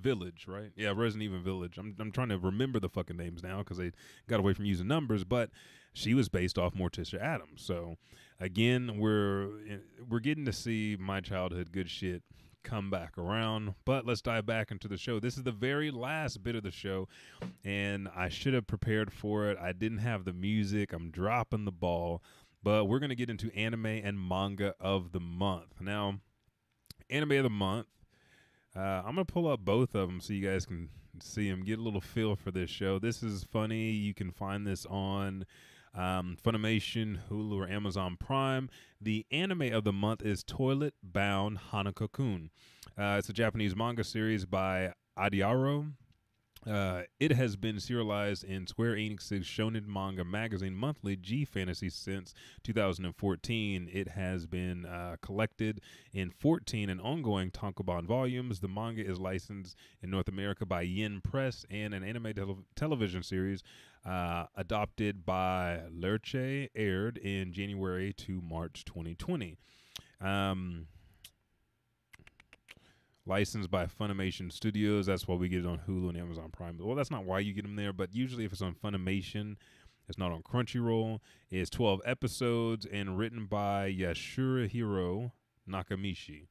Village, right? Yeah, Resident Evil Village. I'm I'm trying to remember the fucking names now because they got away from using numbers, but she was based off Morticia Addams. So again, we're eh, we're getting to see my childhood good shit come back around. But let's dive back into the show. This is the very last bit of the show, and I should have prepared for it. I didn't have the music. I'm dropping the ball. But we're gonna get into anime and manga of the month now. Anime of the month. Uh, I'm gonna pull up both of them so you guys can see them, get a little feel for this show. This is funny. You can find this on um, Funimation, Hulu, or Amazon Prime. The anime of the month is Toilet Bound Hanako-kun. Uh, it's a Japanese manga series by AidaIro. Uh, it has been serialized in Square Enix's Shonen Manga Magazine Monthly G Fantasy since 2014. It has been uh, collected in 14 and ongoing Tankobon volumes. The manga is licensed in North America by Yen Press and an anime tel- television series uh, adopted by Lerche aired in January to March 2020. Um, licensed by Funimation Studios. That's why we get it on Hulu and Amazon Prime. Well, that's not why you get them there, but usually if it's on Funimation, it's not on Crunchyroll. It's 12 episodes and written by Yashurahiro Nakamichi.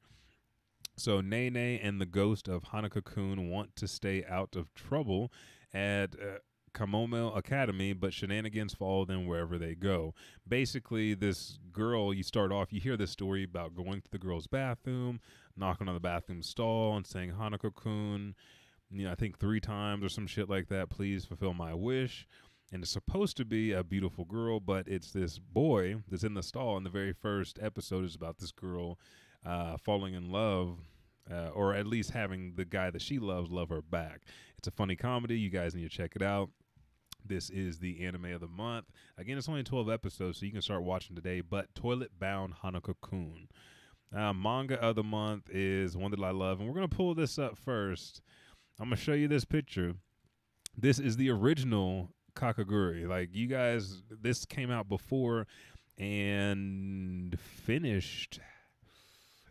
So Nene and the ghost of Hanako-kun want to stay out of trouble at uh, Kamome Academy, but shenanigans follow them wherever they go. Basically, this girl, you start off, you hear this story about going to the girl's bathroom, knocking on the bathroom stall and saying Hanako-kun, you know, I think three times or some shit like that. Please fulfill my wish. And it's supposed to be a beautiful girl, but it's this boy that's in the stall. And the very first episode is about this girl uh, falling in love, uh, or at least having the guy that she loves love her back. It's a funny comedy. You guys need to check it out. This is the anime of the month. Again, it's only 12 episodes, so you can start watching today. But Toilet Bound Hanako-kun. Uh, manga of the month is one that I love, and we're gonna pull this up first. I'm gonna show you this picture. This is the original Kakegurui. Like you guys, this came out before and finished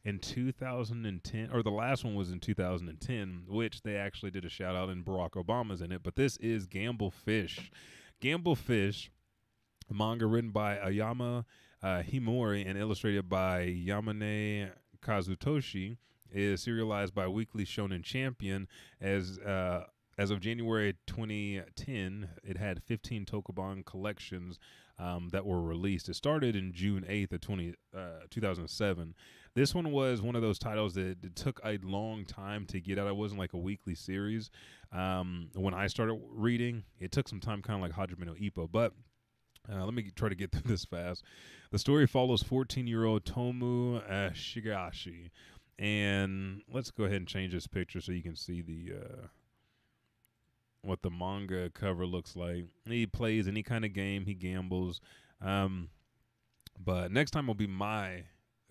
in 2010, or the last one was in 2010, which they actually did a shout out and Barack Obama's in it. But this is Gamble Fish. Gamble Fish, a manga written by Ayama uh, Himori and illustrated by Yamane Kazutoshi, is serialized by Weekly Shonen Champion as uh, as of January 2010, it had 15 Tokobon collections um, that were released. It started in June 8th of 20, uh, 2007. This one was one of those titles that it took a long time to get out. It wasn't like a weekly series. Um, when I started reading, it took some time, kind of like Hajime no Ippo, but uh, let me try to get through (laughs) this fast. The story follows 14 year old Tomu uh, Shigashi. And let's go ahead and change this picture so you can see the uh, what the manga cover looks like. He plays any kind of game, he gambles. Um, but next time will be my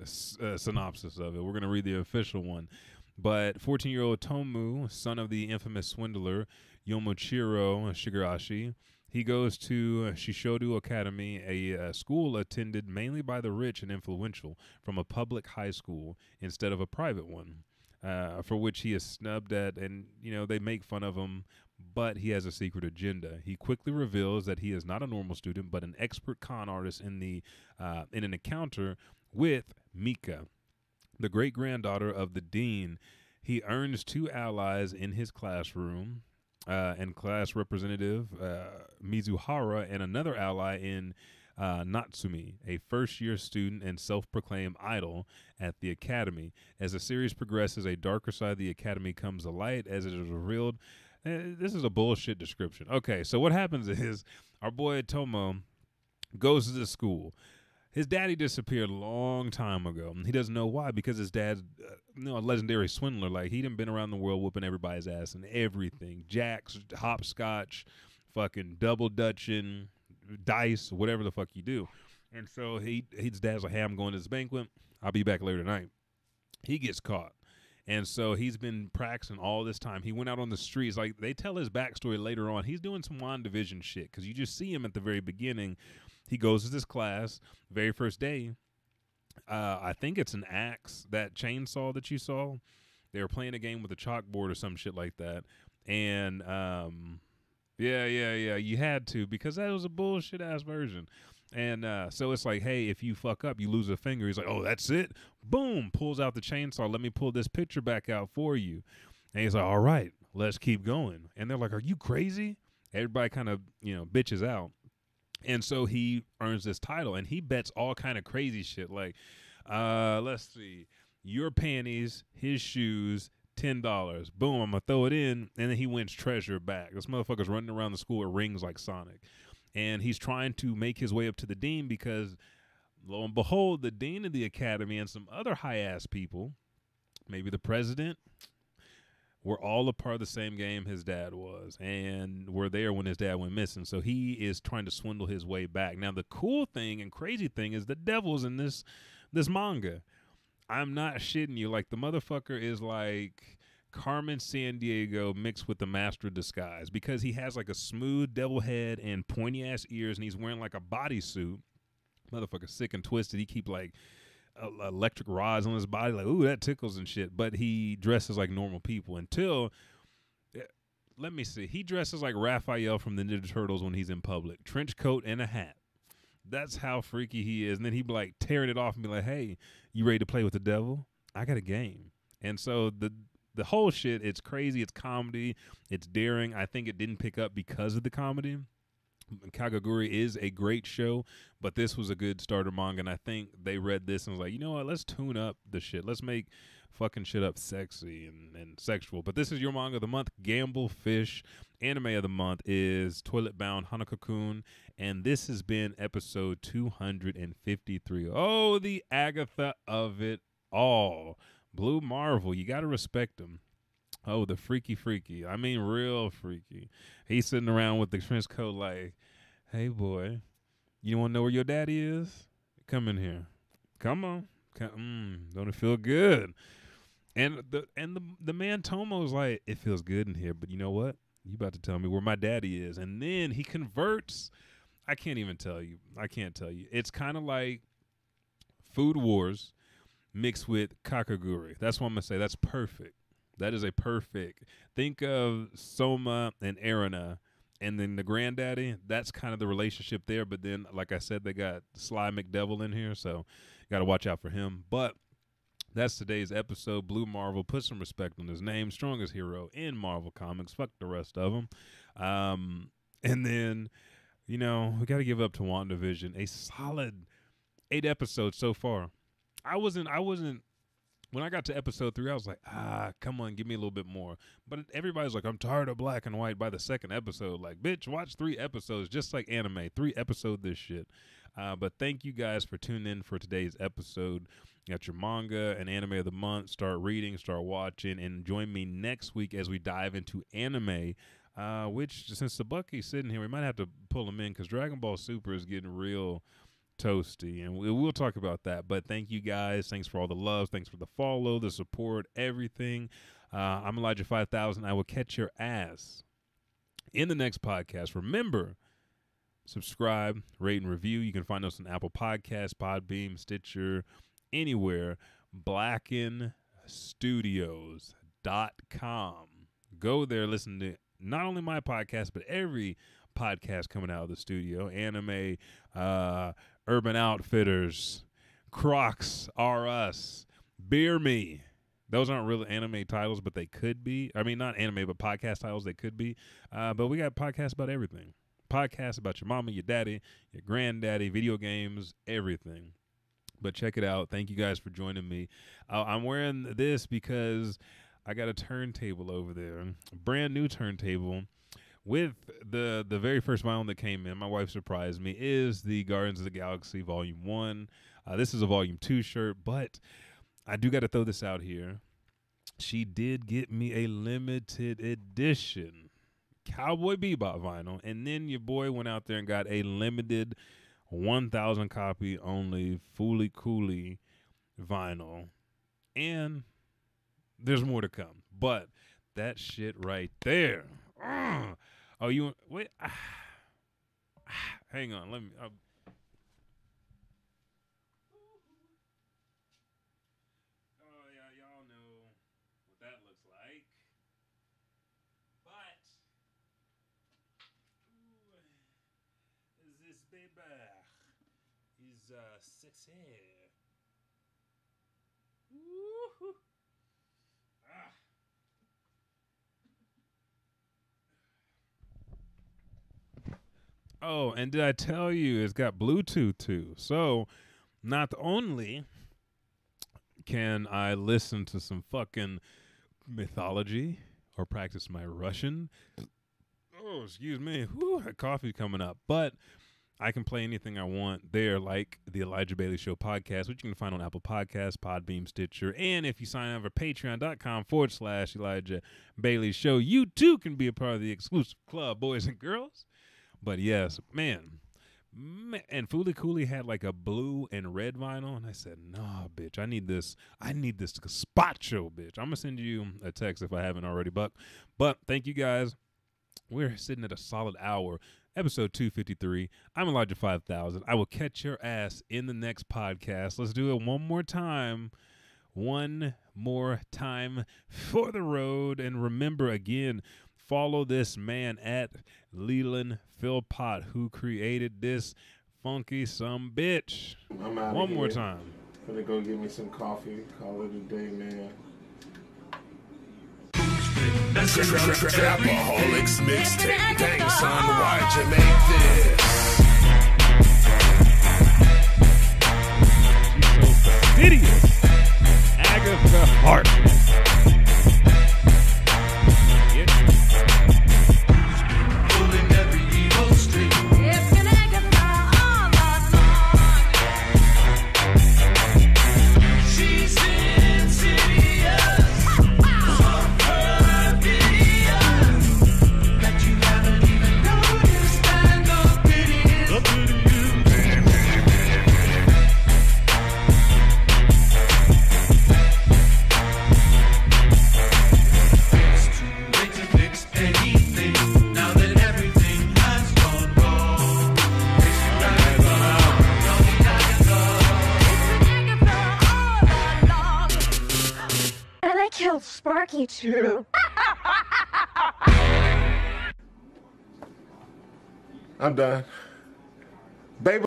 synopsis of it. We're going to read the official one. But 14 year old Tomu, son of the infamous swindler Yomochiro Shigarashi, he goes to Shishodu Academy, a uh, school attended mainly by the rich and influential, from a public high school instead of a private one, uh, for which he is snubbed at, and you know they make fun of him. But he has a secret agenda. He quickly reveals that he is not a normal student, but an expert con artist in the uh, in an encounter with Mika, the great granddaughter of the dean. He earns two allies in his classroom uh, and class representative uh, Mizuhara, and another ally in uh, Natsumi, a first year student and self proclaimed idol at the academy. As the series progresses, a darker side of the academy comes to light as it is revealed. Uh, this is a bullshit description. Okay, so what happens (laughs) is our boy Tomo goes to the school. His daddy disappeared a long time ago. And he doesn't know why because his dad's uh, you know, a legendary swindler. Like he done been around the world whooping everybody's ass and everything. Jacks, hopscotch, fucking double dutching, dice, whatever the fuck you do. And so he his dad's like, "Hey, I'm going to this banquet. I'll be back later tonight." He gets caught. And so he's been practicing all this time. He went out on the streets. Like they tell his backstory later on. He's doing some WandaVision shit because you just see him at the very beginning. He goes to this class, very first day. Uh, I think it's an axe, that chainsaw that you saw. They were playing a game with a chalkboard or some shit like that. And um, yeah, yeah, yeah. You had to because that was a bullshit ass version. And uh, so it's like, hey, if you fuck up, you lose a finger. He's like, oh, that's it. Boom, pulls out the chainsaw. Let me pull this picture back out for you. And he's like, all right, let's keep going. And they're like, are you crazy? Everybody kind of, you know, bitches out. And so he earns this title and he bets all kind of crazy shit like, uh, let's see, your panties, his shoes, ten dollars. Boom, I'm gonna throw it in, and then he wins treasure back. This motherfucker's running around the school with rings like Sonic, and he's trying to make his way up to the dean because, lo and behold, the dean of the academy and some other high ass people, maybe the president, were all a part of the same game his dad was, and were there when his dad went missing. So he is trying to swindle his way back. Now, the cool thing and crazy thing is the devil's in this this manga. I'm not shitting you. Like the motherfucker is like Carmen Sandiego mixed with the Master Disguise because he has like a smooth devil head and pointy ass ears, and he's wearing like a bodysuit. Motherfucker sick and twisted. He keep like electric rods on his body, like ooh that tickles and shit. But he dresses like normal people until. eh, Let me see. He dresses like Raphael from the Ninja Turtles when he's in public. Trench coat and a hat. That's how freaky he is. And then he'd be like tearing it off and be like, "Hey, you ready to play with the devil? I got a game." And so the the whole shit, it's crazy. It's comedy. It's daring. I think it didn't pick up because of the comedy. Kakegurui is a great show, but this was a good starter manga, and I think they read this and was like, you know what? Let's tune up the shit. Let's make fucking shit up sexy and, and sexual. But this is your manga of the month, Gamble Fish. Anime of the month is Toilet Bound Hanako-kun, and this has been episode 253. Oh, the Agatha of it all. Blue Marvel, you got to respect him. Oh, the freaky, freaky. I mean, real freaky. He's sitting around with the trench coat, like, "Hey, boy, you want to know where your daddy is? Come in here. Come on. Come, mm, don't it feel good?" And the and the the man Tomo's like, "It feels good in here, but you know what? You about to tell me where my daddy is, and then he converts. I can't even tell you. I can't tell you. It's kind of like Food Wars mixed with Kakegurui. That's what I'm gonna say. That's perfect. That is a perfect. Think of Soma and Erina, and then the granddaddy. That's kind of the relationship there. But then, like I said, they got Sly McDevil in here, so you got to watch out for him. But that's today's episode. Blue Marvel put some respect on his name. Strongest hero in Marvel Comics. Fuck the rest of them. Um, and then, you know, we got to give up to WandaVision. A solid eight episodes so far. I wasn't. I wasn't. When I got to episode three, I was like, ah, come on, give me a little bit more. But everybody's like, I'm tired of black and white by the second episode. Like, bitch, watch three episodes, just like anime. Three episode this shit. Uh, but thank you guys for tuning in for today's episode. You got your manga and anime of the month. Start reading, start watching, and join me next week as we dive into anime. Uh, which, since the Bucky's sitting here, we might have to pull him in because Dragon Ball Super is getting real toasty, and we, we'll talk about that. But thank you guys. Thanks for all the love. Thanks for the follow, the support, everything. Uh, I'm Elijah Five Thousand. I will catch your ass in the next podcast. Remember, subscribe, rate, and review. You can find us on Apple Podcasts, Podbean, Stitcher, anywhere. BlackenStudios.com. Go there, listen to not only my podcast, but every podcast coming out of the studio anime, uh, Urban Outfitters, Crocs R Us, Beer Me. Those aren't really anime titles, but they could be. I mean, not anime, but podcast titles they could be. Uh, but we got podcasts about everything. Podcasts about your mama, your daddy, your granddaddy, video games, everything. But check it out. Thank you guys for joining me. Uh, I'm wearing this because I got a turntable over there, brand new turntable with the the very first vinyl that came in. My wife surprised me. Is the Guardians of the Galaxy Volume One? Uh, this is a Volume Two shirt, but I do got to throw this out here. She did get me a limited edition Cowboy Bebop vinyl, and then your boy went out there and got a limited 1,000 copy only Fooly Cooley vinyl, and there's more to come. But that shit right there. Oh, you wait? (sighs) (sighs) hang on. Let me. Uh, oh yeah, y'all know what that looks like. But ooh, this baby is uh, sexy. Woo-hoo. Ah. Oh, and did I tell you it's got Bluetooth too? So, not only can I listen to some fucking mythology or practice my Russian. Oh, excuse me. Whew, coffee coming up. But I can play anything I want there, like the Elijah Bailey Show podcast, which you can find on Apple Podcasts, Podbean, Stitcher. And if you sign up for patreon.com forward slash Elijah Bailey Show, you too can be a part of the exclusive club, boys and girls. But yes, man. man and Fooly Cooley had like a blue and red vinyl, and I said, "Nah, bitch, I need this. I need this show, bitch. I'm gonna send you a text if I haven't already, Buck. But thank you guys. We're sitting at a solid hour. Episode 253. I'm Elijah 5000. I will catch your ass in the next podcast. Let's do it one more time. One more time for the road. And remember again, follow this man at Leland Philpott, who created this funky some bitch.
I'm out
One more time.
Gonna go get me some coffee. Call it a day, man.
Trapaholics mixtape. Dang, son, why'd you make this?
She's so fastidious. Agatha Harkness.
True.
I'm done. Baby